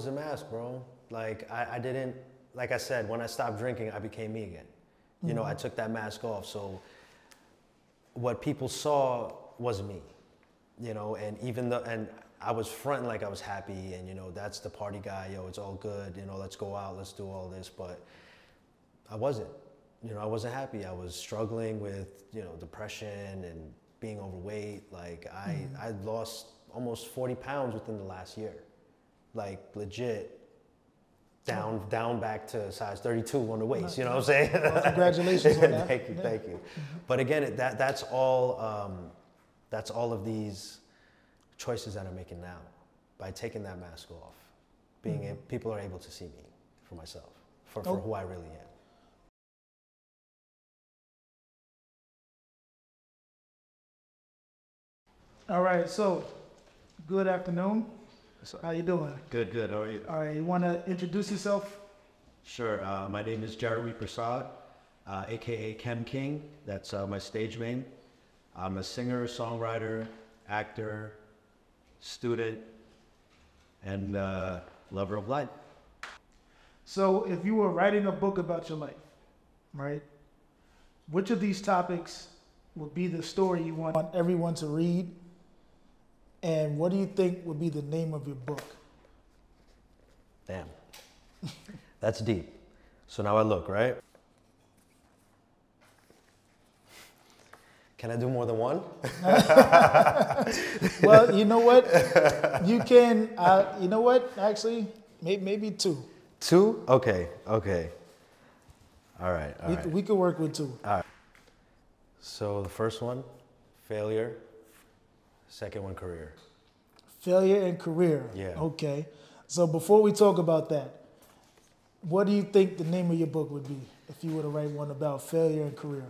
was a mask, bro. Like I, I didn't, like I said, when I stopped drinking, I became me again. You know, I mm-hmm. took that mask off. So what people saw was me, you know, and even though, and I was fronting like I was happy and, you know, that's the party guy, yo, it's all good, you know, let's go out, let's do all this. But I wasn't, you know, I wasn't happy. I was struggling with, you know, depression and being overweight. Like I, mm-hmm. I lost almost 40 pounds within the last year, like legit down, down back to size 32 on the waist, you know what I'm saying? Well, congratulations thank you, Yeah. thank you. But again, it- that, that's all, um, that's all of these choices that I'm making now by taking that mask off. Being a, people are able to see me for myself, for, for Oh. who I really am. All right, so good afternoon. So- How you doing? Good, good. How are you? All right, you want to introduce yourself? Sure. Uh, my name is Jeremy Persaud, uh, aka Khem King. That's uh, my stage name. I'm a singer, songwriter, actor, student, and uh, lover of life. So, if you were writing a book about your life, right? Which of these topics would be the story you want everyone to read? And what do you think would be the name of your book? Damn. That's deep. So now I look, right? Can I do more than one? Well, you know what? You can, uh, you know what? Actually, maybe, maybe two. Two? Okay, okay. All right, all we, right. we could work with two. All right. So the first one, failure. Second one, career. Failure and career. Yeah. Okay. So before we talk about that, what do you think the name of your book would be if you were to write one about failure and career?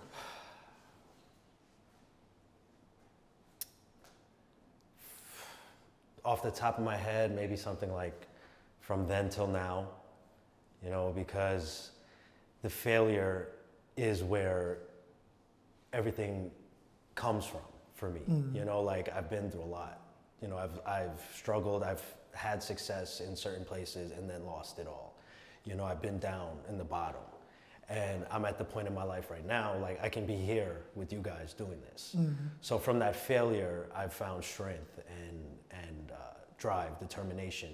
Off the top of my head, maybe something like from then till now, you know, because the failure is where everything comes from for me. You know, like I've been through a lot. You know, I've, I've struggled, I've had success in certain places and then lost it all. You know, I've been down in the bottom. And I'm at the point in my life right now, like I can be here with you guys doing this. So from that failure, I've found strength and, and uh, drive, determination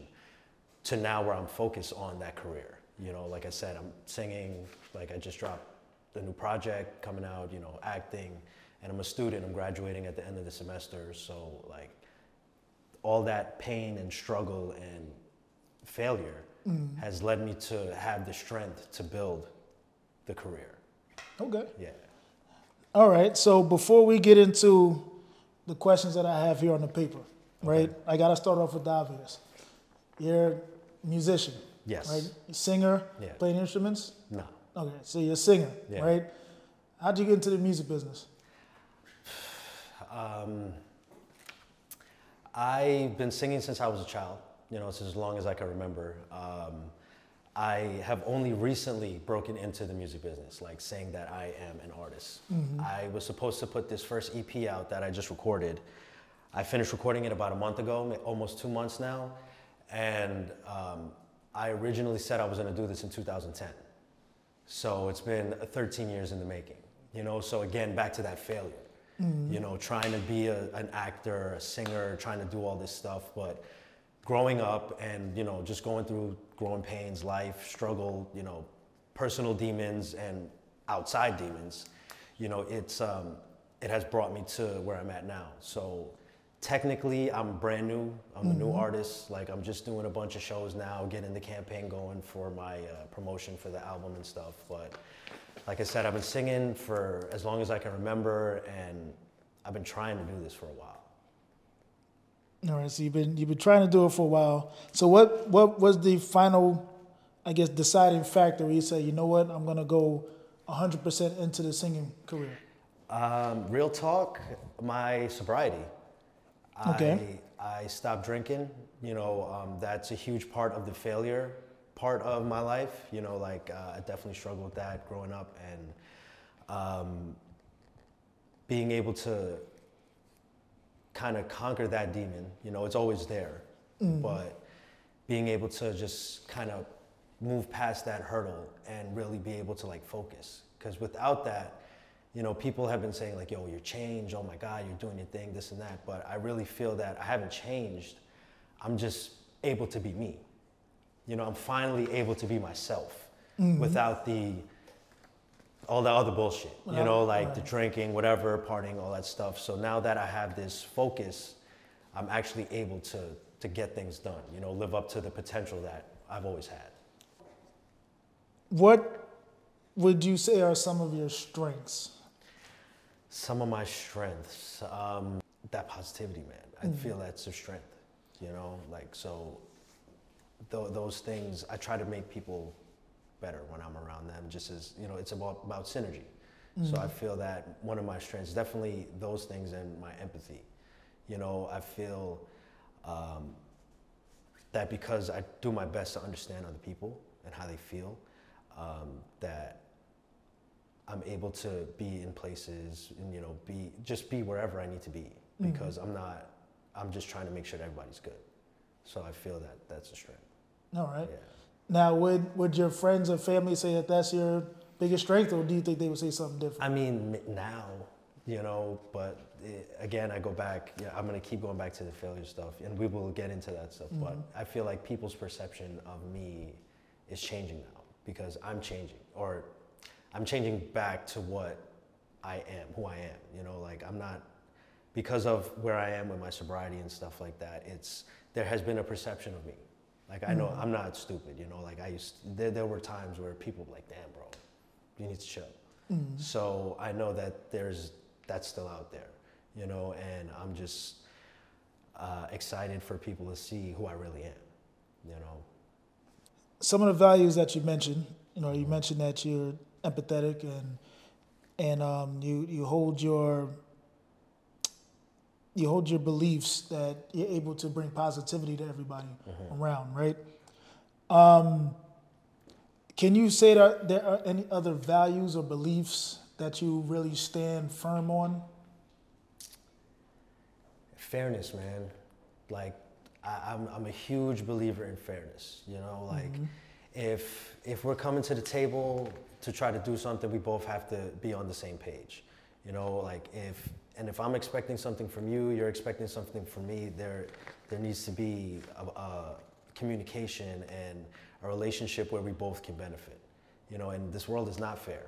to now where I'm focused on that career. You know, like I said, I'm singing, like I just dropped the new project coming out, you know, acting, and I'm a student, I'm graduating at the end of the semester. So, like, all that pain and struggle and failure mm. has led me to have the strength to build the career. Okay. Yeah. All right. So before we get into the questions that I have here on the paper, right? I got to start off with the obvious. You're a musician, Yes. right? You singer, Yeah. playing instruments. No. Okay, so you're a singer, Yeah. right? How'd you get into the music business? Um, I've been singing since I was a child, you know, since as long as I can remember. Um, I have only recently broken into the music business, like saying that I am an artist. I was supposed to put this first EP out that I just recorded. I finished recording it about a month ago, almost two months now. And um, I originally said I was gonna do this in 2010. So it's been 13 years in the making, you know. So again, back to that failure, you know, trying to be a, an actor, a singer, trying to do all this stuff, but growing up and you know just going through growing pains, life, struggle, you know, personal demons and outside demons, you know, it's um, it has brought me to where I'm at now. So technically, I'm brand new. I'm a new artist. Like I'm just doing a bunch of shows now, getting the campaign going for my uh, promotion for the album and stuff. But like I said, I've been singing for as long as I can remember, and I've been trying to do this for a while. All right, so you've been you've been trying to do it for a while. So what what was the final, I guess, deciding factor where you say, you know what, I'm gonna go 100% into the singing career? Um, real talk, my sobriety. Okay. I, I stopped drinking. You know, um, that's a huge part of the failure part of my life. You know, like uh, I definitely struggled with that growing up and um, being able to kind of conquer that demon. You know, it's always there, but being able to just kind of move past that hurdle and really be able to like focus. Because without that, you know, people have been saying like, yo, you're changed. Oh my God, you're doing your thing, this and that. But I really feel that I haven't changed. I'm just able to be me. You know, I'm finally able to be myself without the all the other bullshit. You know, like the drinking, whatever, partying, all that stuff. So now that I have this focus, I'm actually able to to get things done. You know, live up to the potential that I've always had. What would you say are some of your strengths? Some of my strengths, um, that positivity, man. I feel that's a strength. You know, like so. Th- those things, I try to make people better when I'm around them. Just as you know, it's about about synergy. So I feel that one of my strengths, definitely those things, and my empathy. You know, I feel um, that because I do my best to understand other people and how they feel, um, that I'm able to be in places and you know be just be wherever I need to be because I'm not I'm just trying to make sure that everybody's good. So I feel that that's a strength. All right. Yeah. Now, would would your friends or family say that that's your biggest strength, or do you think they would say something different? I mean now, you know, but it, again, I go back. Yeah, I'm gonna keep going back to the failure stuff, and we will get into that stuff. But mm-hmm. I feel like people's perception of me is changing now because I'm changing, or I'm changing back to what I am, who I am. You know, like I'm not because of where I am with my sobriety and stuff like that. It's there has been a perception of me. Like I know I'm not stupid. You know, like I used there, there were times where people were like, "Damn, bro, you need to chill." So I know that there's that's still out there. You know, and I'm just uh, excited for people to see who I really am. You know, Some of the values that you mentioned, you know, you mentioned that you're empathetic and and um, you you hold your you hold your beliefs that you're able to bring positivity to everybody around, right? Um, can you say that there are any other values or beliefs that you really stand firm on? fairness, man. Like I, I'm, I'm a huge believer in fairness. You know, like if if we're coming to the table to try to do something, we both have to be on the same page. You know, like if and if I'm expecting something from you, you're expecting something from me. There there needs to be a, a communication and a relationship where we both can benefit. You know, and this world is not fair.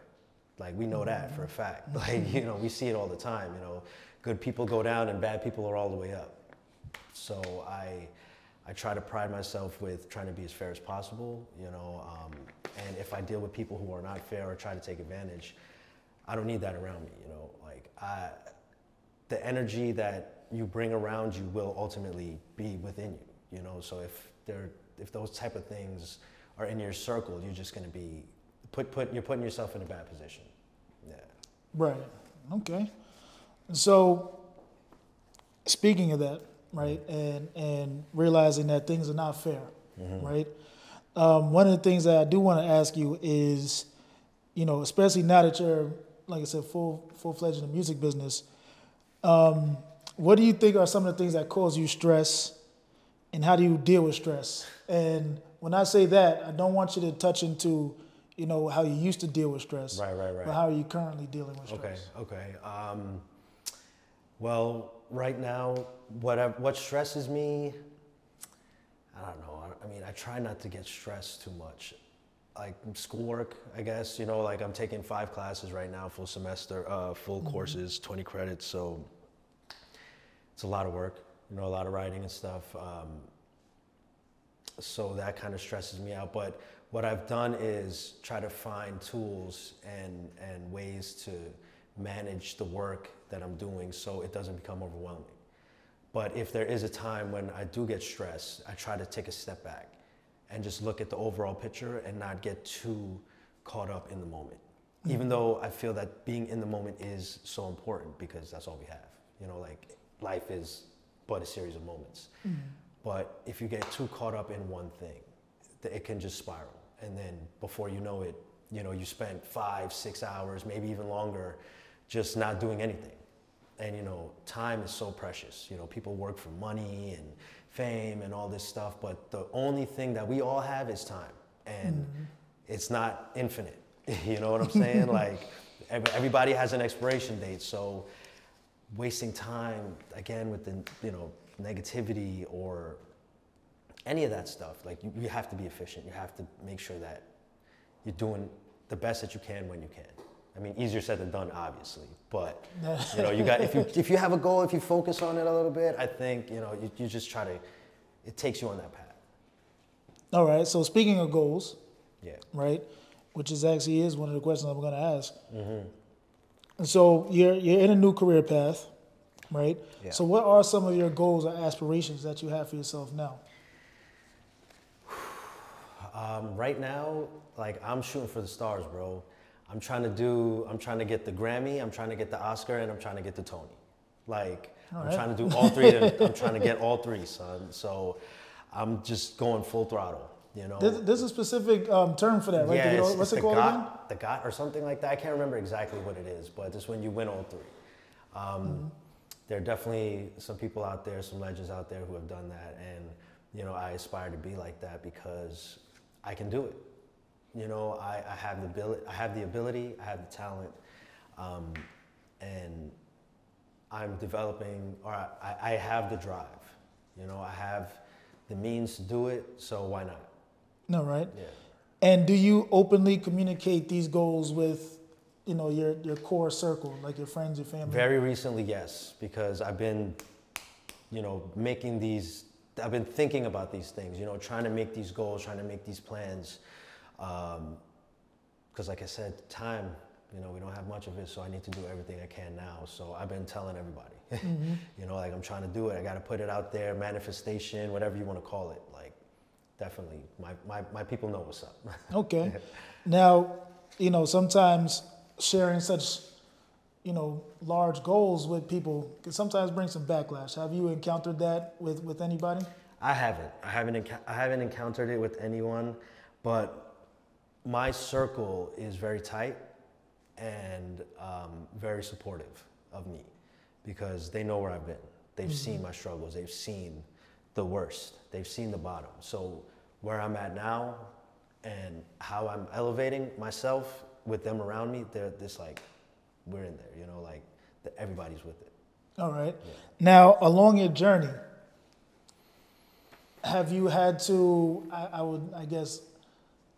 Like we know that for a fact. Like you know, we see it all the time. You know, good people go down and bad people are all the way up. So I, I try to pride myself with trying to be as fair as possible. You know, um, and if I deal with people who are not fair or try to take advantage, I don't need that around me. You know, like I, the energy that you bring around you will ultimately be within you. You know, so if there, if those type of things are in your circle, you're just going to be put put you're putting yourself in a bad position. Yeah. Right. Okay. So, speaking of that, right, and and realizing that things are not fair, right. Um, one of the things that I do want to ask you is, you know, especially now that you're, like I said, full full fledged in the music business, um, what do you think are some of the things that cause you stress, and how do you deal with stress? And when I say that, I don't want you to touch into, you know, how you used to deal with stress, Right, right, right. but how are you currently dealing with stress? Okay, okay. Um, well, right now, what I, what stresses me, I don't know. I, I mean, I try not to get stressed too much. Like schoolwork, I guess. You know, like I'm taking five classes right now, full semester, uh, full courses, 20 credits. So it's a lot of work. You know, a lot of writing and stuff. Um, so that kind of stresses me out. But what I've done is try to find tools and, and ways to manage the work that I'm doing so it doesn't become overwhelming. But if there is a time when I do get stressed, I try to take a step back and just look at the overall picture and not get too caught up in the moment. Mm-hmm. Even though I feel that being in the moment is so important because that's all we have. You know, like life is but a series of moments. Mm-hmm. But if you get too caught up in one thing, it can just spiral. And then before you know it, you know, you spent five, six hours, maybe even longer, just not doing anything. And you know, time is so precious. You know, people work for money and fame and all this stuff, but the only thing that we all have is time, and mm-hmm. it's not infinite. you know what I'm saying? like everybody has an expiration date, so wasting time again with the you know negativity or any of that stuff like you, you have to be efficient. You have to make sure that you're doing the best that you can when you can i mean easier said than done obviously but you know you got if you if you have a goal if you focus on it a little bit i think you know you, you just try to it takes you on that path All right. So speaking of goals, yeah right, which is actually is one of the questions I'm going to ask. Mm-hmm. And so you're you're in a new career path, right? Yeah. So what are some of your goals or aspirations that you have for yourself now? Um, right now, like I'm shooting for the stars, bro. I'm trying to do. I'm trying to get the Grammy. I'm trying to get the Oscar, and I'm trying to get the Tony. Like I'm Alright. trying to do all three. and I'm trying to get all three, son. So I'm just going full throttle. You know. There's, there's a specific um, term for that, right? To Yeah, all- it's, what's it's it the called again? the got or something like that. I can't remember exactly what it is, but it's when you win all three. Um, Mm-hmm. There are definitely some people out there, some legends out there who have done that, and you know I aspire to be like that because I can do it. You know, I, I have the ability, I have the ability, I have the talent, um, and I'm developing, or I, I have the drive. You know, I have the means to do it, so why not? No, right? Yeah. And do you openly communicate these goals with, you know, your your core circle, like your friends, your family? Very recently, yes, because I've been, you know, making these. I've been thinking about these things. You know, trying to make these goals, trying to make these plans. Um, because, like I said, time. You know, we don't have much of it, so I need to do everything I can now. So I've been telling everybody. Mm-hmm. you know, like I'm trying to do it. I got to put it out there. Manifestation, whatever you want to call it. Like, definitely, my my, my people know what's up. Okay. Now, you know, sometimes sharing such, you know, large goals with people can sometimes bring some backlash. Have you encountered that with, with anybody? I haven't. I haven't. Enc- I haven't encountered it with anyone, but my circle is very tight and um, very supportive of me because they know where I've been. They've seen my struggles. They've seen the worst. They've seen the bottom. So where I'm at now and how I'm elevating myself with them around me, they're this like we're in there. You know, like the, everybody's with it. All right. Now, along your journey, have you had to, I, I would, I guess,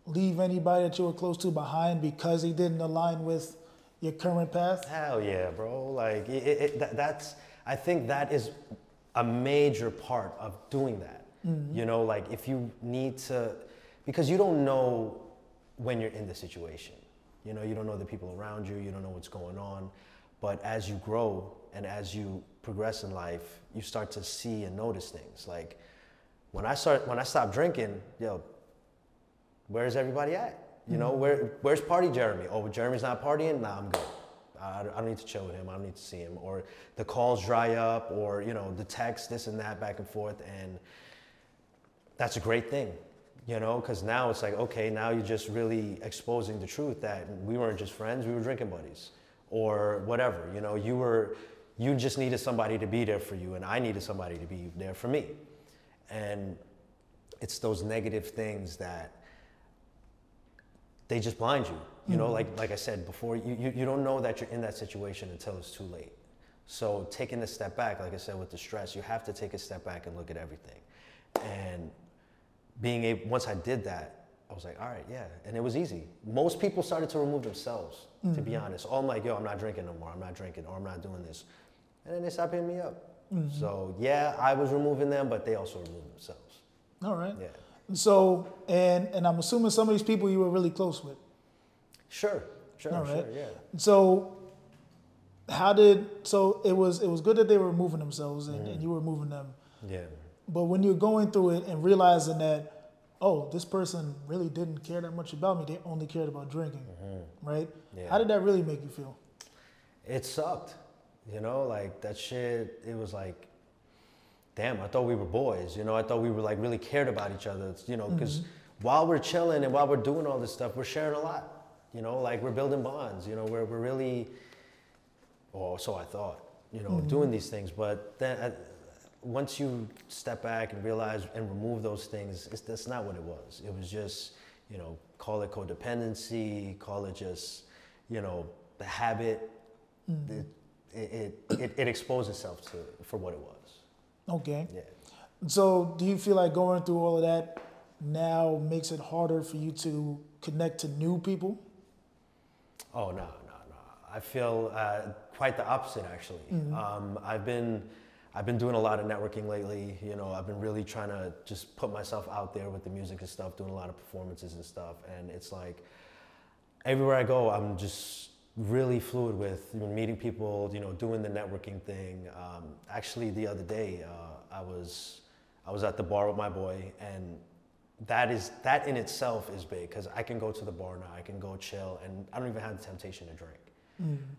leave anybody that you were close to behind because he didn't align with your current path? Hell yeah, bro. Like it, it, that, that's. I think that is a major part of doing that. Mm-hmm. You know, like if you need to, because you don't know when you're in the situation. You know, you don't know the people around you. You don't know what's going on. But as you grow and as you progress in life, you start to see and notice things. Like when I start, when I stopped drinking, yo, where's everybody at? You know, where where's party Jeremy? Oh, Jeremy's not partying. Nah, I'm good. I, I don't need to chill with him. I don't need to see him. Or the calls dry up, or you know, the text, this and that, back and forth, and that's a great thing. You know, because now it's like, okay, now you're just really exposing the truth that we weren't just friends, we were drinking buddies, or whatever. You know, you were, you just needed somebody to be there for you, and I needed somebody to be there for me, and it's those negative things that they just blind you. You know, mm-hmm. like like I said before, you, you, you don't know that you're in that situation until it's too late. So taking a step back, like I said with the stress, you have to take a step back and look at everything. And being able once I did that, I was like, all right, yeah. And it was easy. Most people started to remove themselves, to be mm-hmm. honest. Oh, I'm like, yo, I'm not drinking no more, I'm not drinking, or I'm not doing this. And then they stopped hitting me up. Mm-hmm. So yeah, I was removing them, but they also removed themselves. All right. Yeah. So, and and I'm assuming some of these people you were really close with. Sure, sure, All right. sure, yeah. So, how did so it was it was good that they were moving themselves and, and mm. you were moving them. Yeah. But when you're going through it and realizing that, oh, this person really didn't care that much about me, they only cared about drinking, mm-hmm. right? Yeah. How did that really make you feel? It sucked. You know, like that shit, it was like, damn, I thought we were boys. You know, I thought we were like really cared about each other. You know, because mm-hmm. while we're chilling and while we're doing all this stuff, we're sharing a lot. You know, like we're building bonds. You know, we're, we're really, or so I thought, you know, mm-hmm. doing these things. But then, uh, once you step back and realize and remove those things, it's, that's not what it was. It was just, you know, call it codependency, call it just, you know, the habit. Mm-hmm. It, it, it, it exposed itself to for what it was. Okay. Yeah. So, do you feel like going through all of that now makes it harder for you to connect to new people? Oh no, no, no. I feel uh, quite the opposite actually. Um, I've been, I've been doing a lot of networking lately. You know, I've been really trying to just put myself out there with the music and stuff, doing a lot of performances and stuff. And it's like, everywhere I go, I'm just really fluid with meeting people. You know, doing the networking thing. Um, actually, the other day, uh, I was, I was at the bar with my boy, and that is that in itself is big because I can go to the bar now, I can go chill, and I don't even have the temptation to drink.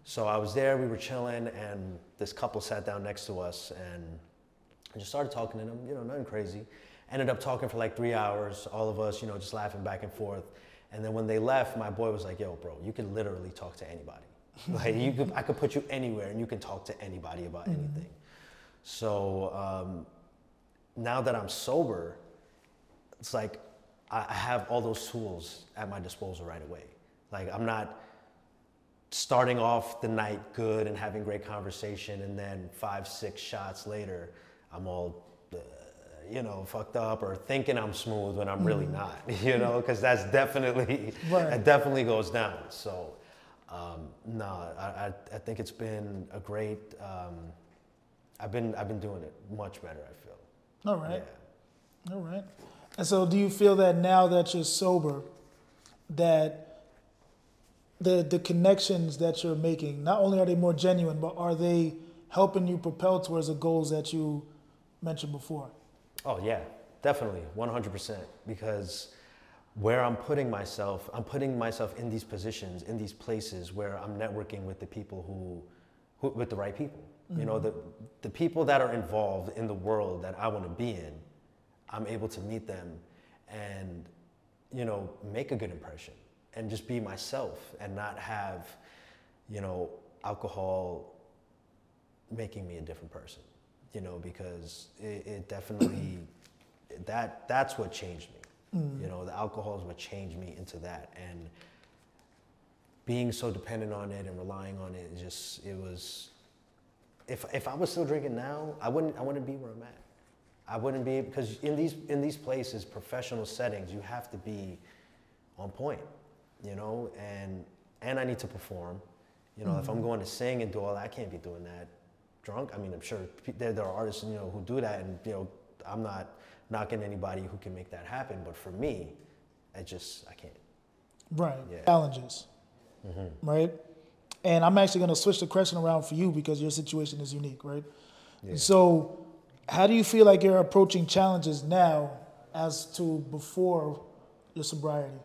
So I was there, we were chilling, and this couple sat down next to us, and I just started talking to them. You know, nothing crazy. Ended up talking for like three hours, all of us, you know, just laughing back and forth. And then when they left, my boy was like, "Yo, bro, you can literally talk to anybody. like you could, I could put you anywhere, and you can talk to anybody about anything." So um, now that I'm sober, it's like I have all those tools at my disposal right away. Like I'm not starting off the night good and having great conversation, and then five, six shots later, I'm all, you know, fucked up or thinking I'm smooth when I'm really not. You know, because that's definitely Right. that definitely goes down. So. Um, no, I, I, I think it's been a great. Um, I've been I've been doing it much better. I feel. All right. Yeah. All right. And so, do you feel that now that you're sober, that the the connections that you're making, not only are they more genuine, but are they helping you propel towards the goals that you mentioned before? Oh yeah, definitely, 100%. Because where I'm putting myself, I'm putting myself in these positions, in these places where I'm networking with the people who, who with the right people. You know, mm-hmm. the the people that are involved in the world that I want to be in, I'm able to meet them, and you know, make a good impression, and just be myself, and not have, you know, alcohol making me a different person you know because it, it definitely that that's what changed me. Mm. You know the alcohol is what changed me into that. And being so dependent on it and relying on it, it just it was if if I was still drinking now i wouldn't i wouldn't be where i'm at. I wouldn't be because in these in these places professional settings you have to be on point you know and and i need to perform. You know if i'm mm. going to sing and do all that i can't be doing that drunk i mean i'm sure there, there are artists you know who do that and you know i'm not knocking anybody who can make that happen but for me i just i can't Right. Yeah. Challenges. Right. And I'm actually going to switch the question around for you because your situation is unique, right? Yeah. So, how do you feel like you're approaching challenges now as to before your sobriety?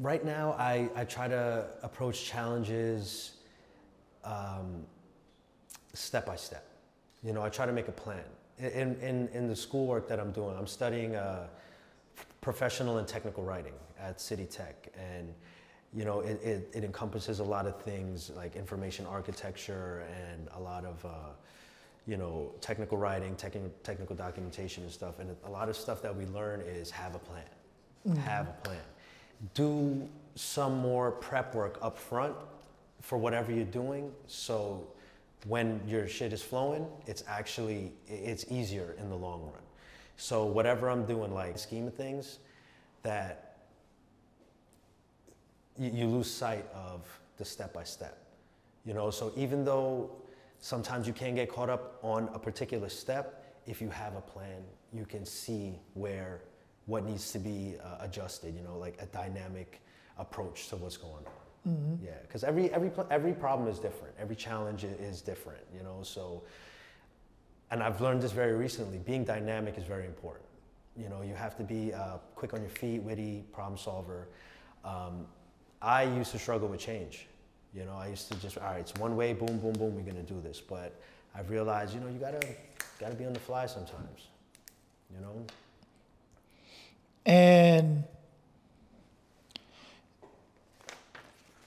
right now I, I try to approach challenges um, step by step. You know i try to make a plan. In, in, in the schoolwork that i'm doing i'm studying uh, professional and technical writing at city tech. And you know it, it, it encompasses a lot of things like information architecture and a lot of uh, you know technical writing technical, technical documentation and stuff. And a lot of stuff that we learn is have a plan. Have a plan. Do some more prep work up front for whatever you're doing. So when your shit is flowing it's actually it's easier in the long run. So whatever i'm doing like scheme of things that you, lose sight of the step by step you know? So even though sometimes you can get caught up on a particular step if you have a plan you can see where what needs to be uh, adjusted you know like a dynamic approach to what's going on yeah because every every every problem is different. Every challenge is different you know? So and i've learned this very recently being dynamic is very important. You know you have to be uh, quick on your feet witty problem solver. Um, i used to struggle with change. You know i used to just all right it's one way boom boom boom we're going to do this. But i've realized you know you gotta gotta be on the fly sometimes you know? And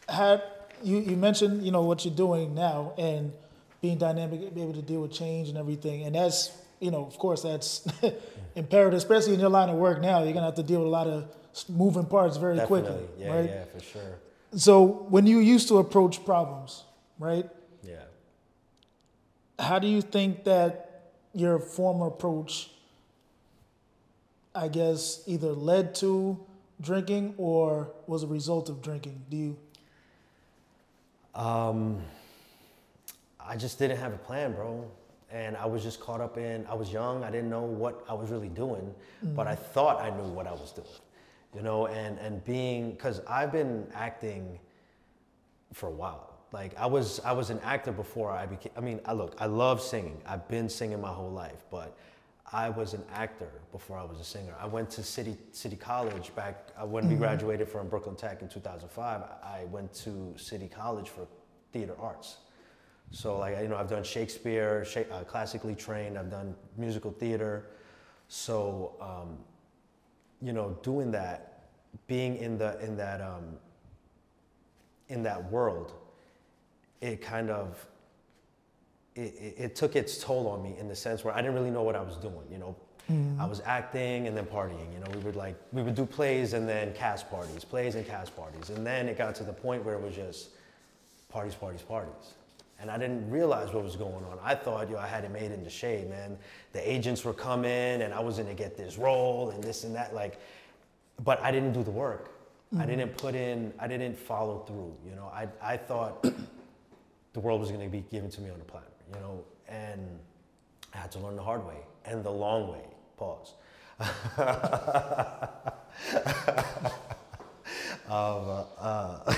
had you, you mentioned you know what you're doing now, and being dynamic, be able to deal with change and everything. And that's, you know, of course, that's imperative, especially in your line of work now. You're gonna have to deal with a lot of moving parts very Definitely. quickly, Yeah, right? yeah, for sure. So when you used to approach problems, right? Yeah. How do you think that your former approach, I guess, either led to drinking or was a result of drinking? Do you? Um, I just didn't have a plan, bro. And I was just caught up in, I was young, I didn't know what I was really doing, but I thought I knew what I was doing, you know, and, and being, cause I've been acting for a while. Like I was, I was an actor before I became, I mean, I look, I love singing. I've been singing my whole life, but I was an actor before I was a singer. I went to City, City College back, uh, when we graduated from Brooklyn Tech in 2005, I went to City College for theater arts. So like you know, I've done Shakespeare, Sha- uh, classically trained. I've done musical theater. So um, you know, doing that, being in the in that um, in that world, it kind of it, it, took its toll on me in the sense where I didn't really know what I was doing. You know, mm. I was acting and then partying. You know, we would like we would do plays and then cast parties, plays and cast parties, and then it got to the point where it was just parties, parties, parties. And I didn't realize what was going on. I thought, yo, I had it made in the shade, man. The agents were coming and I was gonna get this role and this and that. Like, but I didn't do the work. I mm. didn't put in, I didn't follow through. You know, I, I thought the world was gonna be given to me on a platter, you know, and I had to learn the hard way and the long way. Pause. um, uh,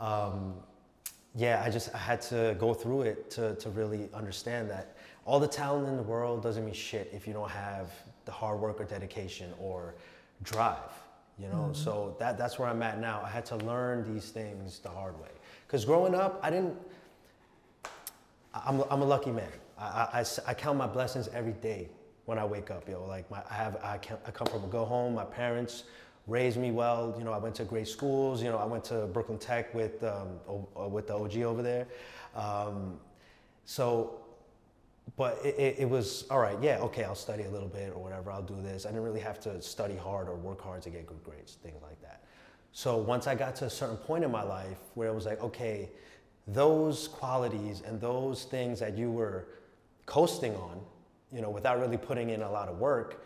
um, yeah, I just I had to go through it to, to really understand that all the talent in the world doesn't mean shit if you don't have the hard work or dedication or drive. You know, so that that's where I'm at now. I had to learn these things the hard way. Because growing up, I didn't. I- I'm, I'm a lucky man. I I count my blessings every day when I wake up, yo. Like my, I have, I, can, I come from a go home. My parents raised me well. You know, I went to great schools. You know, I went to Brooklyn Tech with, um, o- uh, with the OG over there. Um, so, but it, it, it was all right. Yeah, okay, I'll study a little bit or whatever. I'll do this. I didn't really have to study hard or work hard to get good grades, things like that. So once I got to a certain point in my life where it was like, okay, those qualities and those things that you were coasting on, you know, without really putting in a lot of work,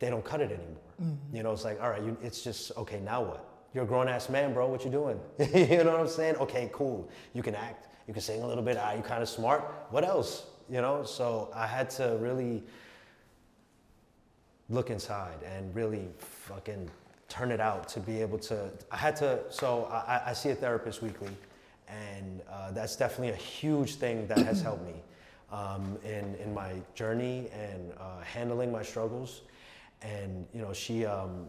they don't cut it anymore. Mm-hmm. You know, it's like, all right, you, it's just okay. Now what? You're a grown ass man, bro. What you doing? you know what I'm saying? Okay, cool. You can act. You can sing a little bit. Are you kind of smart? What else? You know. So I had to really look inside and really fucking turn it out to be able to i had to so i, I see a therapist weekly and uh, that's definitely a huge thing that has helped me um, in, in my journey and uh, handling my struggles and you know she um,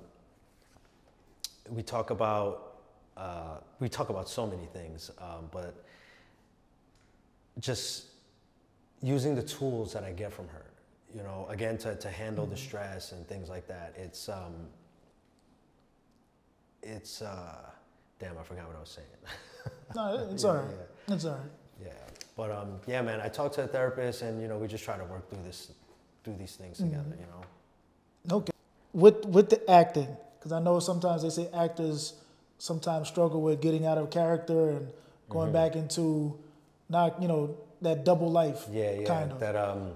we talk about uh, we talk about so many things um, but just using the tools that I get from her, you know, again to, to handle the stress and things like that. It's um, it's uh, damn, I forgot what I was saying. No, it's Yeah, all right. It's all right. yeah, but um, yeah, man, I talked to a therapist, and you know, we just try to work through this, through these things together, you know. Okay. With with the acting, because I know sometimes they say actors sometimes struggle with getting out of character and going Mm-hmm. back into not you know that double life. Yeah, yeah, Kind of. that um,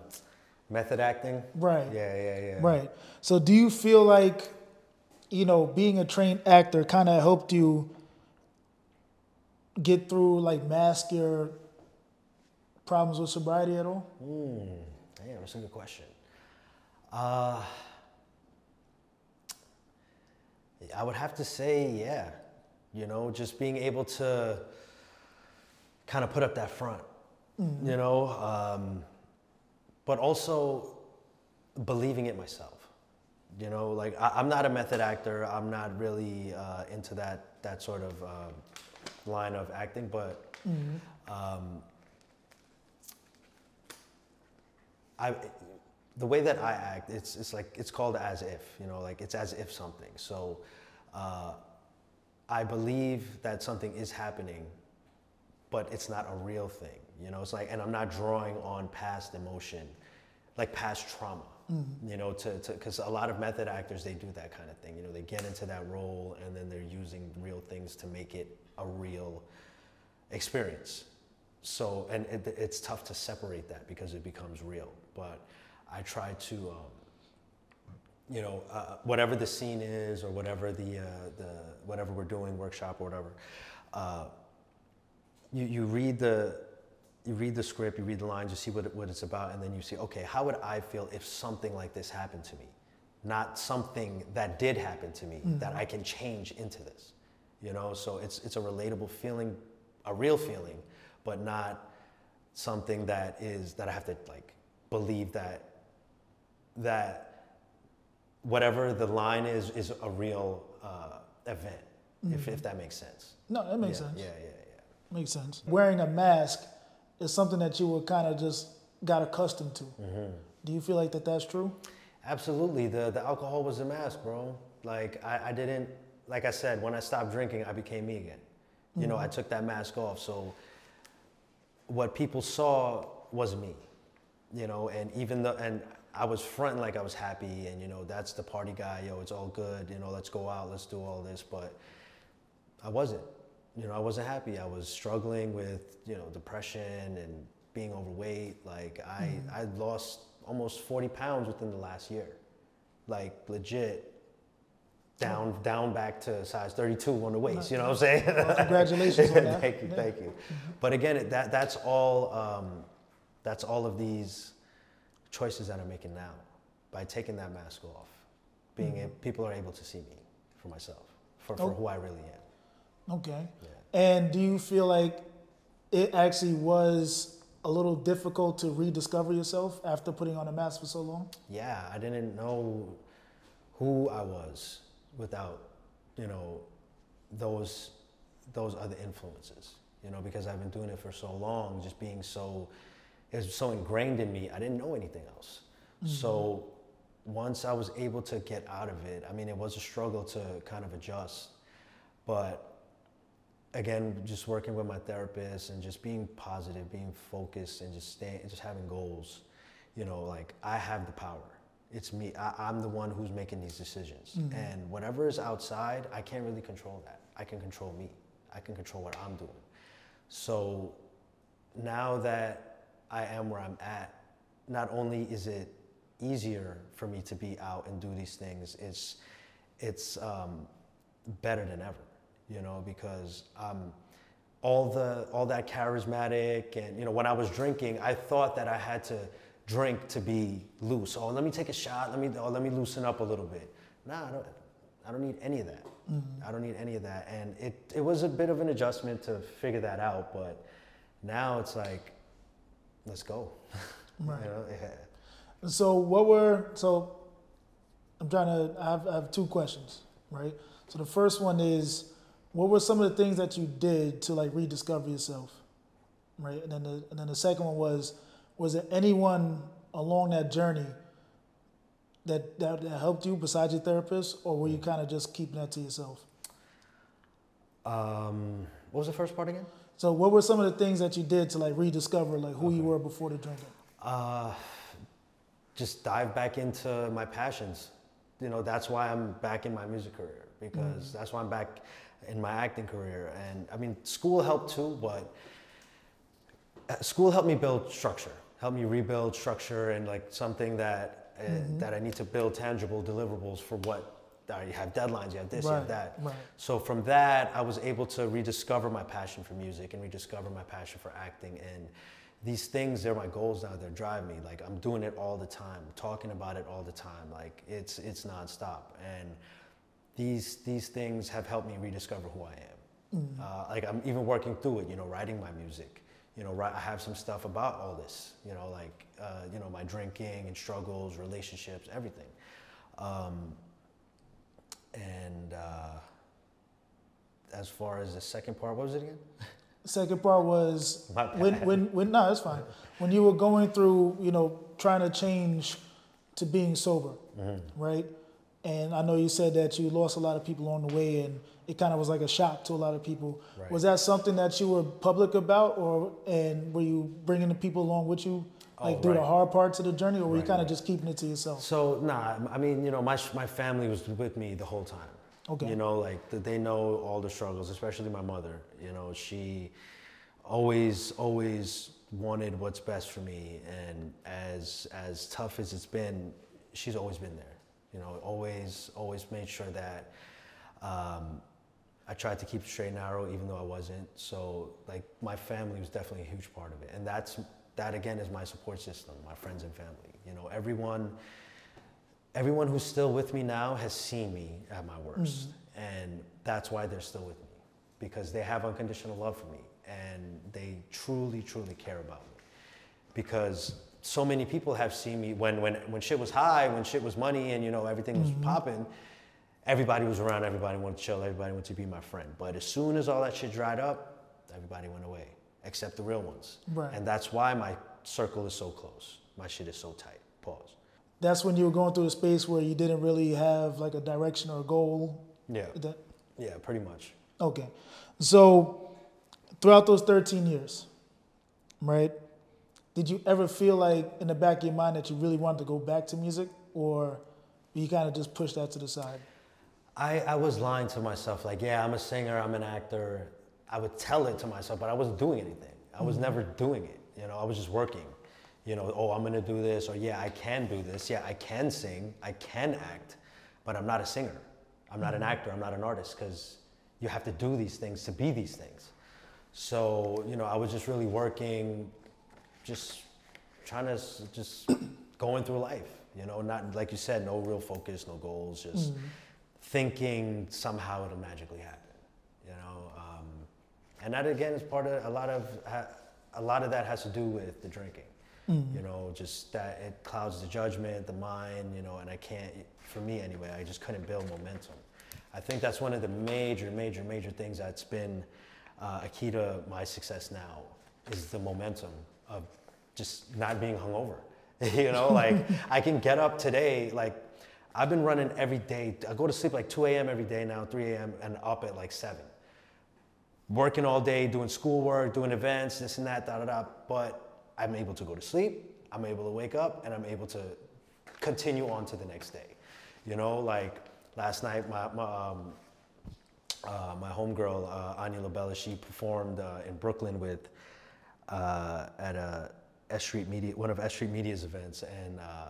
method acting. Right. Yeah, yeah, yeah. Right. So do you feel like, you know, being a trained actor kind of helped you get through, like, mask your problems with sobriety at all? Hmm. Damn, that's a good question. Uh, I would have to say, yeah. You know, just being able to kind of put up that front, you know, um, but also believing it myself. You know, like I, I'm not a method actor. I'm not really uh, into that that sort of um line of acting, but um, I, the way that I act, it's, it's like, it's called as if, you know, like it's as if something. So uh, I believe that something is happening, but it's not a real thing. You know, it's like, and I'm not drawing on past emotion, like past trauma. You know, to because a lot of method actors they do that kind of thing. You know, they get into that role and then they're using real things to make it a real experience. So, and it, it's tough to separate that because it becomes real. But I try to, um, you know, uh, whatever the scene is or whatever the, uh, the whatever we're doing, workshop or whatever, uh, you, you read the you read the script, you read the lines, you see what, it, what it's about, and then you see, okay, how would I feel if something like this happened to me? Not something that did happen to me that I can change into this. You know, so it's it's a relatable feeling, a real feeling, but not something that is that I have to like believe that that whatever the line is is a real uh, event, if, if that makes sense. No, that makes yeah, sense. Yeah, yeah, yeah. Makes sense. Wearing a mask is something that you were kind of just got accustomed to. Mm-hmm. Do you feel like that that's true? Absolutely. The the alcohol was a mask, bro. Like I, I didn't like I said, when I stopped drinking, I became me again. You know, I mm-hmm. took that mask off. So what people saw was me. You know, and even though and I was fronting like I was happy and you know, that's the party guy, yo, it's all good, you know, let's go out, let's do all this, but I wasn't. You know, I wasn't happy. I was struggling with, you know, depression and being overweight. Like I, mm-hmm. I lost almost 40 pounds within the last year. Like legit down down back to size 32 on the waist. You know what I'm saying? Well, congratulations thank you, Yeah. thank you. But again, that that's all um, that's all of these choices that I'm making now by taking that mask off. Being Mm-hmm. a, people are able to see me for myself, for, for Oh. who I really am. Okay. Yeah. And do you feel like it actually was a little difficult to rediscover yourself after putting on a mask for so long? yeah, I didn't know who I was without, you know, those those other influences. You know, because I've been doing it for so long, just being so it was so ingrained in me, I didn't know anything else. So mm-hmm. once I was able to get out of it, I mean, it was a struggle to kind of adjust, but again, just working with my therapist and just being positive, being focused, and just staying, just having goals. You know, like I have the power. It's me. I, I'm the one who's making these decisions, and whatever is outside, I can't really control that. I can control me. I can control what I'm doing. So now that I am where I'm at, not only is it easier for me to be out and do these things, it's it's um, better than ever, you know, because um, all the all that charismatic and you know when I was drinking, I thought that I had to drink to be loose. Oh, let me take a shot. Let me oh, let me loosen up a little bit. Nah, I don't. I don't need any of that. Mm-hmm. I don't need any of that. And it it was a bit of an adjustment to figure that out, but now it's like, let's go. Right. You know? Yeah. So what were so I'm trying to I have, I have two questions, right? So the first one is what were some of the things that you did to like rediscover yourself? Right? And then the and then the second one was was there anyone along that journey that that, that helped you besides your therapist or were you kind of just keeping that to yourself? Um, what was the first part again? So what were some of the things that you did to like rediscover like who you were before the drinking? Uh, just dive back into my passions. You know, that's why I'm back in my music career because that's why I'm back in my acting career. And I mean, school helped too, but uh, school helped me build structure, helped me rebuild structure and like something that uh, that I need to build tangible deliverables for what. uh, You have deadlines, you have this, you have that. right. So from that, I was able to rediscover my passion for music and rediscover my passion for acting. And these things, they're my goals now. They're driving me. Like I'm doing it all the time, talking about it all the time. Like it's it's nonstop. And these these things have helped me rediscover who I am. Uh, like I'm even working through it. You know, writing my music. You know, write, I have some stuff about all this. You know, like uh, you know my drinking and struggles, relationships, everything. Um, and uh, as far as the second part, what was it again? Second part was when when when no, it's fine. When you were going through, you know, trying to change to being sober, Mm-hmm. right? And I know you said that you lost a lot of people on the way, and it kind of was like a shock to a lot of people. Right. Was that something that you were public about, or and were you bringing the people along with you, oh, like Oh, through the hard parts of the journey, or were you kind of right. just keeping it to yourself? So nah, I mean, you know, my my family was with me the whole time. Okay. You know, like they know all the struggles, especially my mother. You know, she always always wanted what's best for me, and as as tough as it's been, she's always been there. You know, always always made sure that. Um, I tried to keep straight and narrow, even though I wasn't. So, like, my family was definitely a huge part of it, and that's that again is my support system, my friends and family. You know, everyone, everyone who's still with me now has seen me at my worst, and that's why they're still with me, because they have unconditional love for me, and they truly, truly care about me, because so many people have seen me when when when shit was high, when shit was money, and you know everything was mm-hmm. popping everybody was around, everybody wanted to chill, everybody wanted to be my friend. But as soon as all that shit dried up, everybody went away, except the real ones. Right. And that's why my circle is so close. My shit is so tight. Pause. That's when you were going through a space where you didn't really have like a direction or a goal. Yeah. That, Yeah, pretty much. okay, so throughout those 13 years, right? Did you ever feel like in the back of your mind that you really wanted to go back to music, or you kind of just pushed that to the side? I, I was lying to myself, like, yeah, I'm a singer, I'm an actor. I would tell it to myself, but I wasn't doing anything. I was mm-hmm. never doing it. You know, I was just working. You know, oh, I'm gonna do this, or yeah, I can do this. Yeah, I can sing, I can act, but I'm not a singer. I'm not an mm-hmm. actor, I'm not an artist, because you have to do these things to be these things. So, you know, I was just really working, just trying to just going through life, you know, not like you said, no real focus, no goals, just thinking somehow it'll magically happen, you know. Um, and that again is part of a lot of ha- a lot of that has to do with the drinking, you know, just that it clouds the judgment, the mind, you know, and I can't, for me anyway, I just couldn't build momentum. I think that's one of the major, major, major things that's been uh, a key to my success now is the momentum of just not being hungover. you know, like I can get up today, like I've been running every day. I go to sleep like 2 a.m. every day now, 3 a.m. and up at like 7. Working all day, doing schoolwork, doing events, this and that, da da da. But I'm able to go to sleep, I'm able to wake up, and I'm able to continue on to the next day. You know, like last night, my, my, um, uh, my homegirl, uh, Anya Labella, she performed uh, in Brooklyn with, uh, at a S Street Media, one of S Street Media's events, and uh,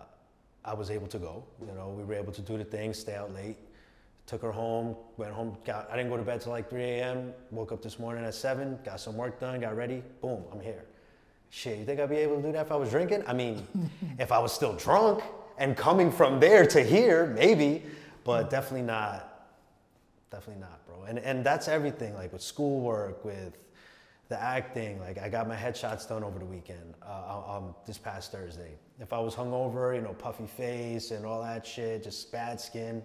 I was able to go. You know, we were able to do the thing, stay out late. Took her home, went home, got, I didn't go to bed till like 3 a.m. Woke up this morning at 7, got some work done, got ready, boom, I'm here. Shit, you think I'd be able to do that if I was drinking? I mean, if I was still drunk and coming from there to here, maybe, but definitely not, definitely not, bro. And, and that's everything, like with schoolwork, with the acting, like I got my headshots done over the weekend, uh, um, this past Thursday. If I was hungover, you know, puffy face and all that shit, just bad skin,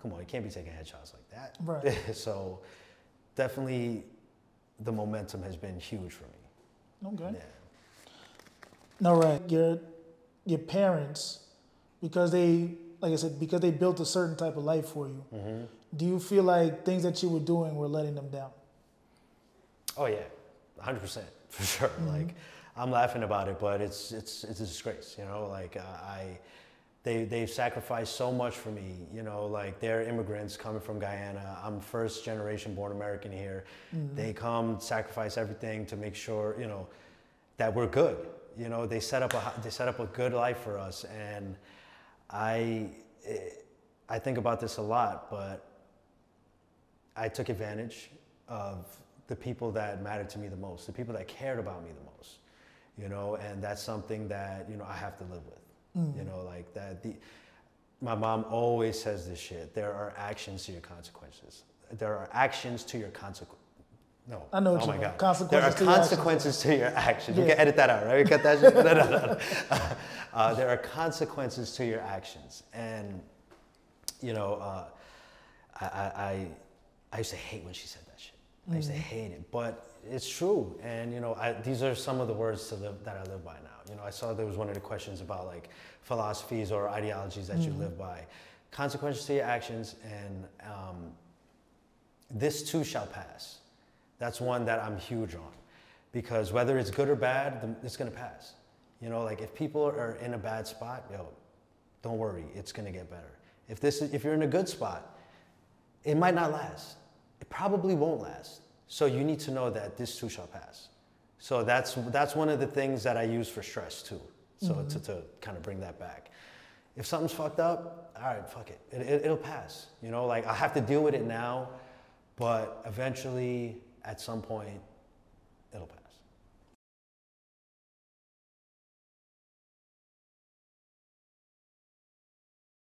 come on, you can't be taking headshots like that. Right. so definitely the momentum has been huge for me. Okay. Yeah. No, right. Your your parents, because they, like I said, because they built a certain type of life for you. Mm-hmm. Do you feel like things that you were doing were letting them down? Oh yeah, hundred percent for sure. Like I'm laughing about it, but it's it's it's a disgrace. You know, like uh, I, they they've sacrificed so much for me. You know, like they're immigrants coming from Guyana. I'm first generation born American here. They come sacrifice everything to make sure you know that we're good. You know, they set up a they set up a good life for us, and I eh, I think about this a lot, but I took advantage of the people that mattered to me the most, the people that cared about me the most, you know, and that's something that, you know, I have to live with, you know, like that. The, my mom always says this shit. There are actions to your consequences. There are actions to your consequences. No. I know what oh my mean. God. Consequences to there are your actions. consequences to your actions. You Yeah. can edit that out, right? You cut that shit? No, no, no. no. Uh, there are consequences to your actions. And, you know, uh, I, I, I, I used to hate when she said that. I used to hate it, but it's true. And you know, I, these are some of the words to live, that I live by now. You know, I saw there was one of the questions about like philosophies or ideologies that you live by. consequences to your actions, and um, this too shall pass. That's one that I'm huge on, because whether it's good or bad, it's gonna pass. You know, like if people are in a bad spot, yo, don't worry, it's gonna get better. If this is, if you're in a good spot, it might not last. It probably won't last. So you need to know that this too shall pass. So that's that's one of the things that I use for stress too. So mm-hmm. to, to kind of bring that back. If something's fucked up, all right, fuck it. It, it. It'll pass. You know, like I have to deal with it now, but eventually, at some point,